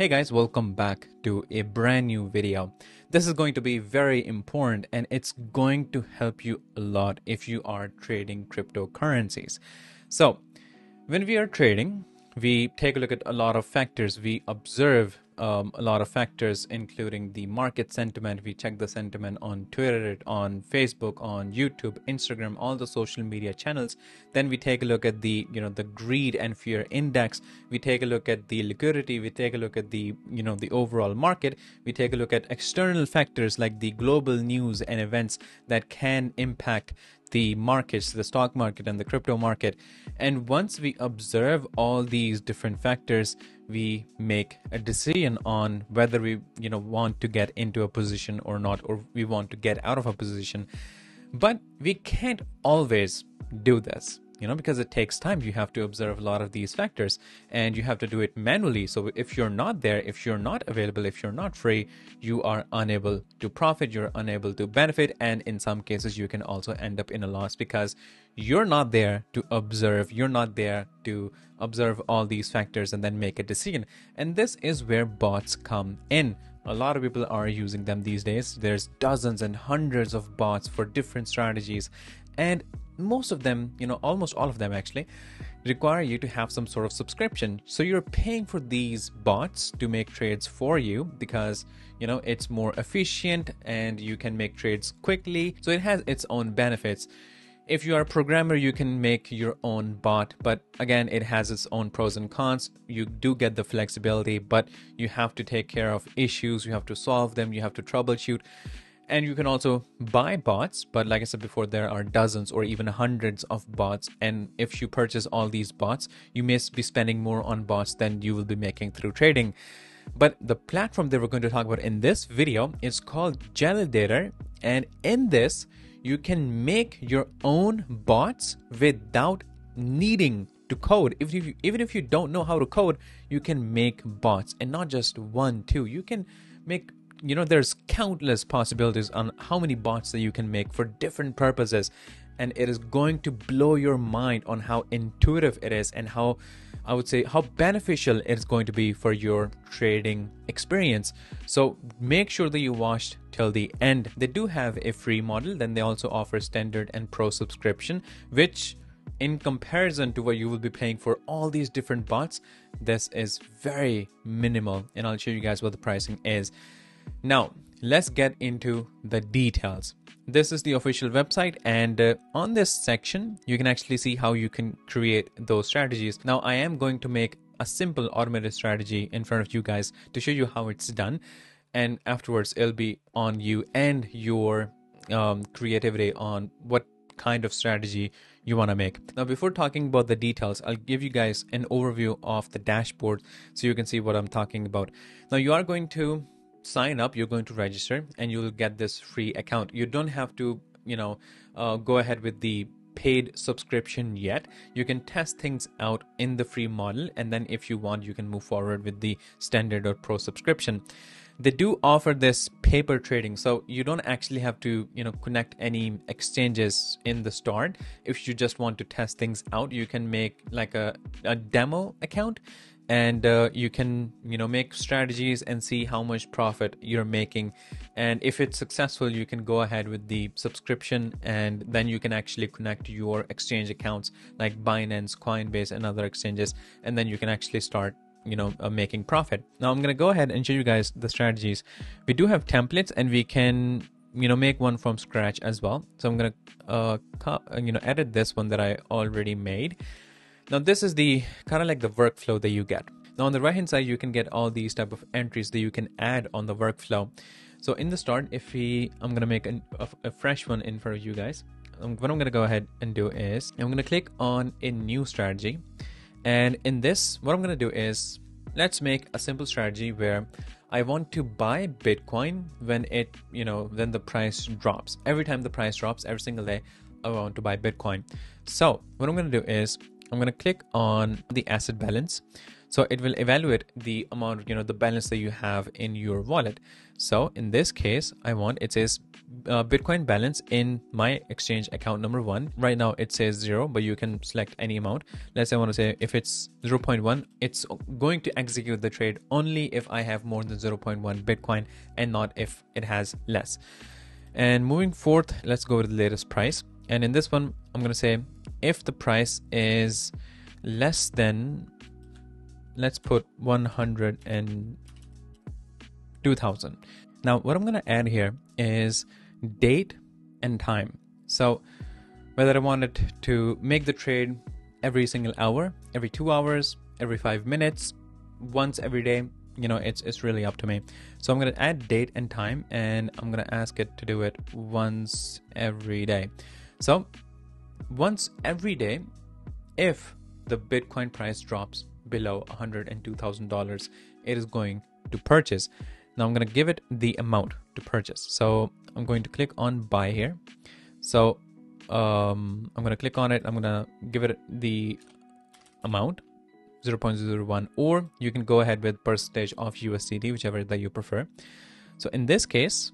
Hey guys, welcome back to a brand new video. This is going to be very important and it's going to help you a lot if you are trading cryptocurrencies. So, when we are trading, we take a look at a lot of factors. We observe um, a lot of factors, including the market sentiment. We check the sentiment on Twitter, on Facebook, on YouTube, Instagram, all the social media channels. Then we take a look at the, you know, the greed and fear index. We take a look at the liquidity. We take a look at the, you know, the overall market. We take a look at external factors like the global news and events that can impact the markets, the stock market and the crypto market. And once we observe all these different factors, we make a decision on whether we, you know, want to get into a position or not, or we want to get out of a position. But we can't always do this you know because it takes time. You have to observe a lot of these factors and you have to do it manually. So if you're not there if you're not available if you're not free you are unable to profit you're unable to benefit. And in some cases you can also end up in a loss because you're not there to observe you're not there to observe all these factors and then make a decision. And this is where bots come in. A lot of people are using them these days. There's dozens and hundreds of bots for different strategies. And most of them, you know, almost all of them actually, require you to have some sort of subscription. So you're paying for these bots to make trades for you because, you know, it's more efficient and you can make trades quickly. So it has its own benefits. If you are a programmer, you can make your own bot, but again, it has its own pros and cons. You do get the flexibility, but you have to take care of issues, you have to solve them, you have to troubleshoot. And you can also buy bots, but like I said before, there are dozens or even hundreds of bots. And if you purchase all these bots, you may be spending more on bots than you will be making through trading. But the platform that we're going to talk about in this video is called Jellydator. And in this, you can make your own bots without needing to code. If you, even if you don't know how to code, you can make bots and not just one, two. You can make you know there's countless possibilities on how many bots that you can make for different purposes and it is going to blow your mind on how intuitive it is and how I would say how beneficial it's going to be for your trading experience. So make sure that you watched till the end. They do have a free model, then they also offer standard and pro subscription, which in comparison to what you will be paying for all these different bots, this is very minimal. And I'll show you guys what the pricing is. Now, let's get into the details. This is the official website, and uh, on this section, you can actually see how you can create those strategies. Now, I am going to make a simple automated strategy in front of you guys to show you how it's done, and afterwards, it'll be on you and your um, creativity on what kind of strategy you want to make. Now, before talking about the details, I'll give you guys an overview of the dashboard so you can see what I'm talking about. Now, you are going to sign up you're going to register and you'll get this free account. You don't have to you know uh, go ahead with the paid subscription yet. You can test things out in the free model and then if you want you can move forward with the standard or pro subscription. They do offer this paper trading so you don't actually have to you know connect any exchanges in the start if you just want to test things out you can make like a, a demo account and uh, you can you know make strategies and see how much profit you're making. And if it's successful you can go ahead with the subscription and then you can actually connect your exchange accounts like binance coinbase and other exchanges and then you can actually start you know uh, making profit. Now i'm going to go ahead and show you guys the strategies. We do have templates and we can you know make one from scratch as well. So i'm going to uh, you know edit this one that i already made now this is the kind of like the workflow that you get. Now on the right hand side, you can get all these type of entries that you can add on the workflow. So in the start, if we, I'm to make a, a, fresh one in for you guys. Um, what I'm to go ahead and do is I'm to click on a new strategy. And in this, what I'm to do is let's make a simple strategy where I want to buy Bitcoin when it, you know, when the price drops. Every time the price drops, every single day, I want to buy Bitcoin. So what I'm to do is I'm going to click on the asset balance. So it will evaluate the amount, you know, the balance that you have in your wallet. So in this case, I want it says uh, Bitcoin balance in my exchange account number one. Right now it says zero, but you can select any amount. Let's say I want to say if it's 0.1, it's going to execute the trade only if I have more than 0.1 Bitcoin and not if it has less. And moving forth, let's go to the latest price. And in this one, I'm going to say if the price is less than, let's put 100 and 2000. Now, what I'm going to add here is date and time. So, whether I wanted to make the trade every single hour, every two hours, every five minutes, once every day, you know, it's it's really up to me. So I'm gonna add date and time, and I'm gonna ask it to do it once every day. So once every day, if the Bitcoin price drops below $102,000, it is going to purchase. Now I'm going to give it the amount to purchase. So I'm going to click on buy here. So um, I'm going to click on it. I'm going to give it the amount 0.01 or you can go ahead with percentage of USDT, whichever that you prefer. So in this case,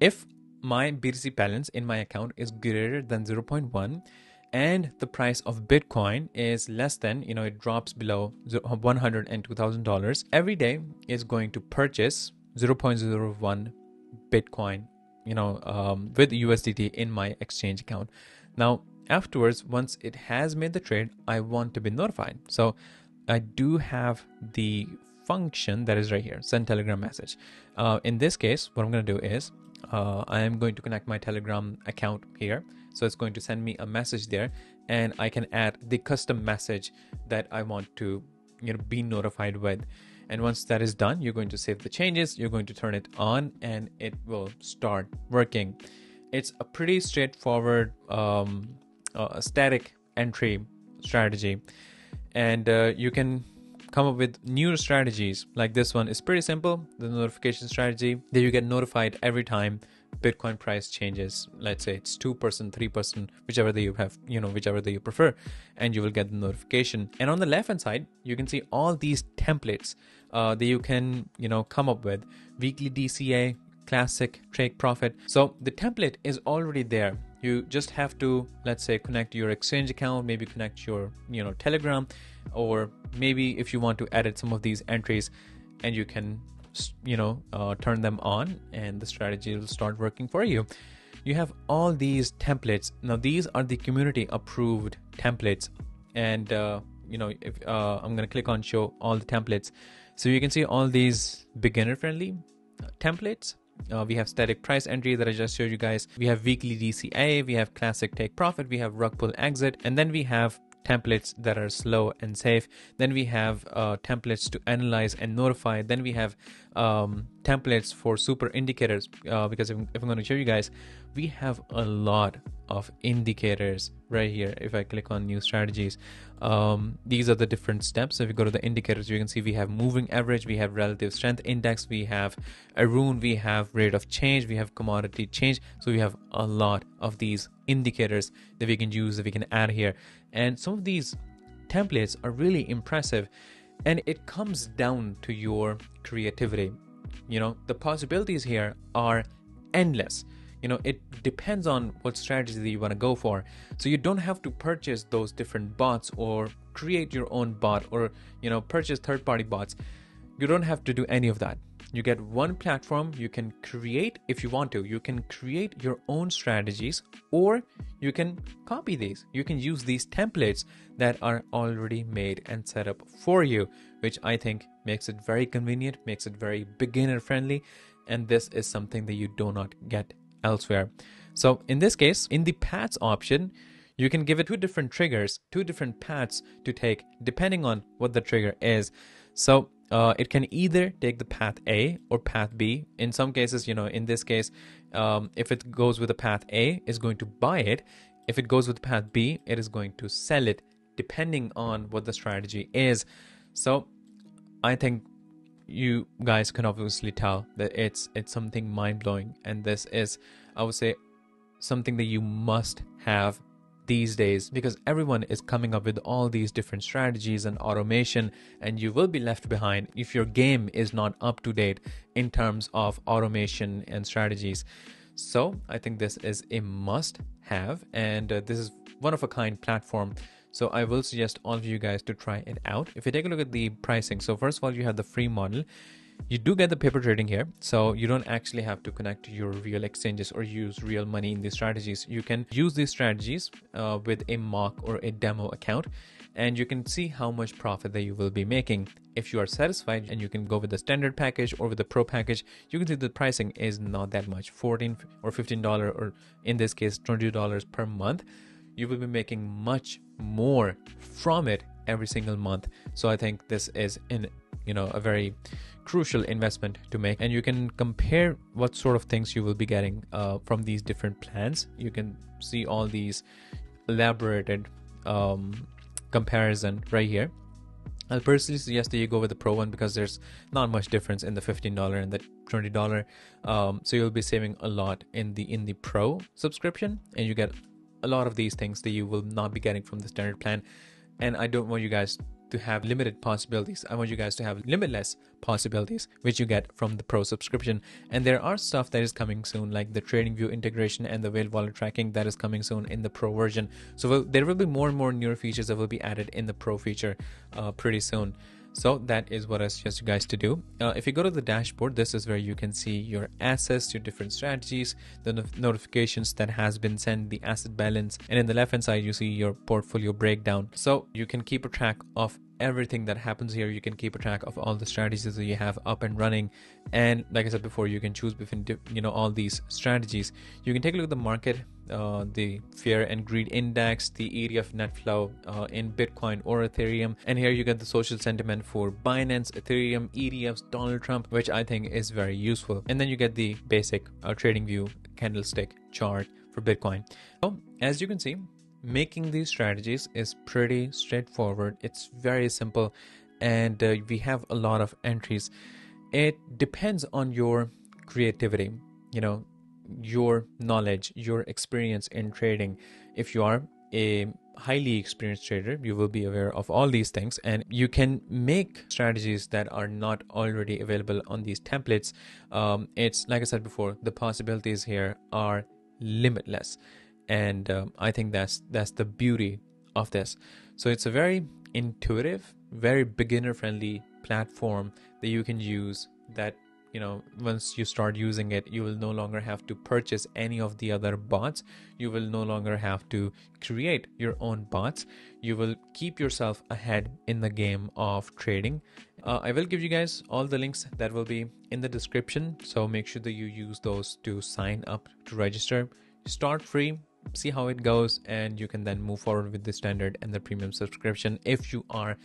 if my BTC balance in my account is greater than 0.1 and the price of Bitcoin is less than, you know, it drops below $102,000, every day is going to purchase 0.01 Bitcoin, you know, um, with USDT in my exchange account. Now, afterwards, once it has made the trade, I want to be notified. So I do have the function that is right here, send telegram message. Uh, in this case, what I'm going to do is uh, I am going to connect my Telegram account here. So it's going to send me a message there and I can add the custom message that I want to you know be notified with. And once that is done, you're going to save the changes, you're going to turn it on and it will start working. It's a pretty straightforward um, uh, static entry strategy. And uh, you can come up with new strategies. Like this one is pretty simple the notification strategy that you get notified every time bitcoin price changes. Let's say it's 2% 3% whichever that you have you know whichever that you prefer and you will get the notification. And on the left hand side you can see all these templates uh, that you can you know come up with. Weekly dca classic trade profit. So the template is already there you just have to let's say connect your exchange account maybe connect your you know telegram or maybe if you want to edit some of these entries and you can you know uh, turn them on and the strategy will start working for you. You have all these templates. Now these are the community approved templates and uh, you know if uh, i'm going to click on show all the templates. So you can see all these beginner friendly uh, templates uh, we have static price entry that I just showed you guys. We have weekly DCA, we have classic take profit, we have rug pull exit, and then we have templates that are slow and safe. Then we have uh, templates to analyze and notify. Then we have um, templates for super indicators uh, because if, if I'm going to show you guys, we have a lot of indicators right here. If I click on new strategies, um, these are the different steps. If you go to the indicators, you can see we have moving average, we have relative strength index, we have Aroon, we have rate of change, we have commodity change. So we have a lot of these indicators that we can use that we can add here. And some of these templates are really impressive and it comes down to your creativity. You know, the possibilities here are endless you know it depends on what strategy you want to go for. So you don't have to purchase those different bots or create your own bot or you know purchase third party bots. You don't have to do any of that. You get one platform you can create if you want to. You can create your own strategies or you can copy these. You can use these templates that are already made and set up for you which i think makes it very convenient makes it very beginner friendly and this is something that you do not get elsewhere. So in this case, in the paths option, you can give it two different triggers, two different paths to take depending on what the trigger is. So uh, it can either take the path A or path B. In some cases, you know, in this case, um, if it goes with the path A, is going to buy it. If it goes with path B, it is going to sell it, depending on what the strategy is. So I think you guys can obviously tell that it's it's something mind blowing, and this is, I would say, something that you must have these days because everyone is coming up with all these different strategies and automation and you will be left behind if your game is not up to date in terms of automation and strategies. So i think this is a must have and uh, this is one of a kind platform so I will suggest all of you guys to try it out. If you take a look at the pricing, so first of all, you have the free model. You do get the paper trading here, so you don't actually have to connect to your real exchanges or use real money in these strategies. You can use these strategies uh, with a mock or a demo account, and you can see how much profit that you will be making. If you are satisfied and you can go with the standard package or with the pro package, you can see the pricing is not that much 14 or $15 or in this case $20 per month you will be making much more from it every single month. So i think this is in you know a very crucial investment to make. And you can compare what sort of things you will be getting uh, from these different plans. You can see all these elaborated um, comparison right here. I'll personally suggest that you go with the Pro one because there's not much difference in the $15 and the $20. Um, so you'll be saving a lot in the in the Pro subscription, and you get a lot of these things that you will not be getting from the standard plan. And I don't want you guys to have limited possibilities. I want you guys to have limitless possibilities, which you get from the pro subscription. And there are stuff that is coming soon, like the TradingView integration and the whale wallet tracking that is coming soon in the pro version. So there will be more and more newer features that will be added in the pro feature uh, pretty soon. So that is what I suggest you guys to do. Uh, if you go to the dashboard, this is where you can see your assets, your different strategies, the no notifications that has been sent, the asset balance, and in the left hand side, you see your portfolio breakdown. So you can keep a track of everything that happens here you can keep a track of all the strategies that you have up and running and like i said before you can choose between you know all these strategies you can take a look at the market uh, the fear and greed index, the ETF net flow uh, in Bitcoin or Ethereum. And here you get the social sentiment for Binance, Ethereum, ETFs, Donald Trump, which I think is very useful. And then you get the basic uh, TradingView candlestick chart for Bitcoin. So as you can see, making these strategies is pretty straightforward. It's very simple and uh, we have a lot of entries. It depends on your creativity. You know, your knowledge, your experience in trading. If you are a highly experienced trader, you will be aware of all these things and you can make strategies that are not already available on these templates. Um, it's like I said before, the possibilities here are limitless. And um, I think that's that's the beauty of this. So it's a very intuitive, very beginner friendly platform that you can use that you know once you start using it you will no longer have to purchase any of the other bots. You will no longer have to create your own bots. You will keep yourself ahead in the game of trading. Uh, i will give you guys all the links that will be in the description. So make sure that you use those to sign up to register. Start free see how it goes and you can then move forward with the standard and the premium subscription if you are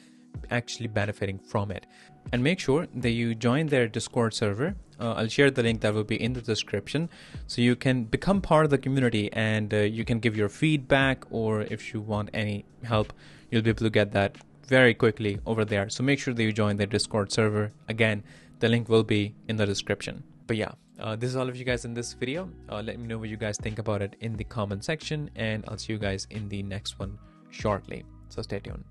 actually benefiting from it. And make sure that you join their Discord server. Uh, I'll share the link that will be in the description so you can become part of the community and uh, you can give your feedback or if you want any help, you'll be able to get that very quickly over there. So make sure that you join their Discord server. Again, the link will be in the description. But yeah, uh, this is all of you guys in this video. Uh, let me know what you guys think about it in the comment section and I'll see you guys in the next one shortly. So stay tuned.